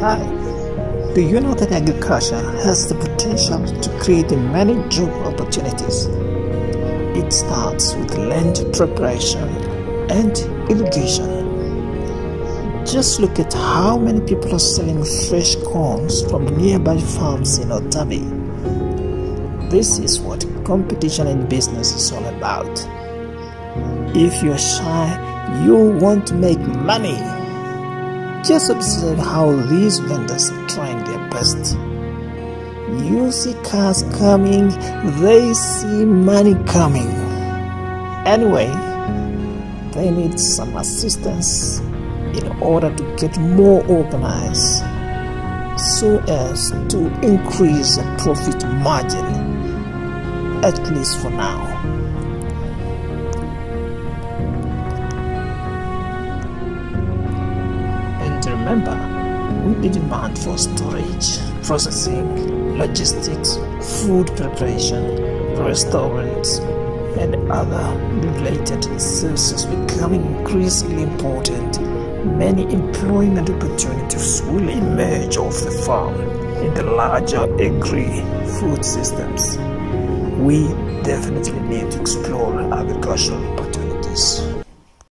Hi. Do you know that agriculture has the potential to create many job opportunities? It starts with land preparation and irrigation. Just look at how many people are selling fresh corns from nearby farms in Otavi. This is what competition in business is all about. If you're shy, you want to make money. Just observe how these vendors are trying their best. You see cars coming, they see money coming. Anyway, they need some assistance in order to get more organized so as to increase the profit margin, at least for now. Remember, with the demand for storage, processing, logistics, food preparation, restaurants, and other related services becoming increasingly important, many employment opportunities will emerge off the farm in the larger agri-food systems. We definitely need to explore agricultural opportunities.